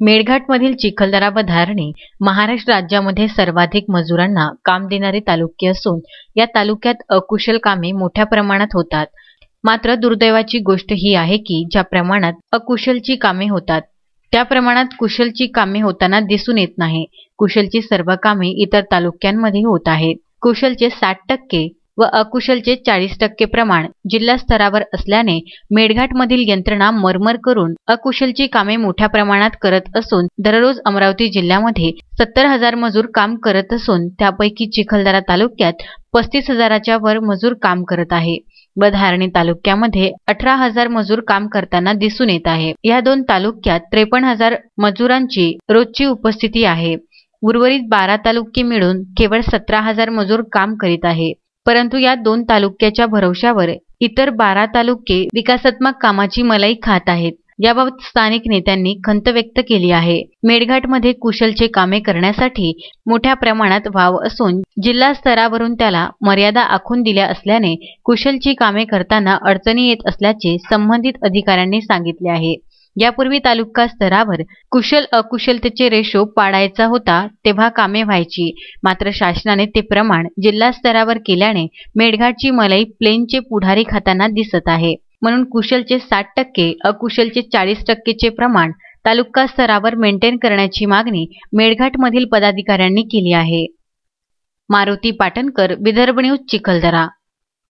मेळघाटमधील चिखलदरा व धारणे महाराष्ट्र राज्यामध्ये सर्वाधिक मजुरांना काम देणारे तालुके असून या तालुक्यात अकुशल कामे मोठ्या प्रमाणात होतात. मात्र दुर्दैवाची गोष्ट ही आहे की ज्या प्रमाणात अकुशलची कामे होतात त्या प्रमाणात कुशलची कामे होताना दिसून येत नाही. कुशलची सर्व कामे इतर तालुक्यांमध्ये होत आहेत. कुशलचे साठ टक्के व अकुशलचे चाळीस टक्के प्रमाण जिल्हा स्तरावर असल्याने मेळघाटमधील यंत्रणा मरमर करून अकुशलची कामे मोठ्या प्रमाणात करत असून दररोज अमरावती जिल्ह्यामध्ये सत्तर हजार मजूर काम करत असून त्यापैकी चिखलदरा तालुक्यात पस्तीस हजाराच्या वर मजूर काम करत आहे. व धारणी तालुक्यामध्ये अठरा हजार मजूर काम करताना दिसून येत आहे. या दोन तालुक्यात त्रेपन्न हजार मजुरांची रोजची उपस्थिती आहे. उर्वरित बारा तालुके मिळून केवळ सतरा हजार मजूर काम करीत आहे. परंतु या दोन तालुक्याच्या भरवशावर इतर बारा तालुके विकासात्मक कामाची मलाई खात आहेत. याबाबत स्थानिक नेत्यांनी खंत व्यक्त केली आहे. मेळघाटमध्ये कुशलचे कामे करण्यासाठी मोठ्या प्रमाणात वाव असून जिल्हा स्तरावरून त्याला मर्यादा आखून दिल्या असल्याने कुशलची कामे करताना अडचणी येत असल्याचे संबंधित अधिकाऱ्यांनी सांगितले आहे. यापूर्वी तालुका स्तरावर कुशल अकुशलतेचे रेशो पाडायचा होता तेव्हा कामे व्हायची. मात्र शासनाने ते प्रमाण जिल्हा स्तरावर केल्याने मेळघाटची मलाई प्लेनचे पुढारी खाताना दिसत आहे. म्हणून कुशलचे साठ टक्के अकुशलचे चाळीस टक्केचे प्रमाण तालुका स्तरावर मेंटेन करण्याची मागणी मेळघाटमधील पदाधिकाऱ्यांनी केली आहे. मारुती पाटणकर विदर्भ न्यूज चिखलदरा.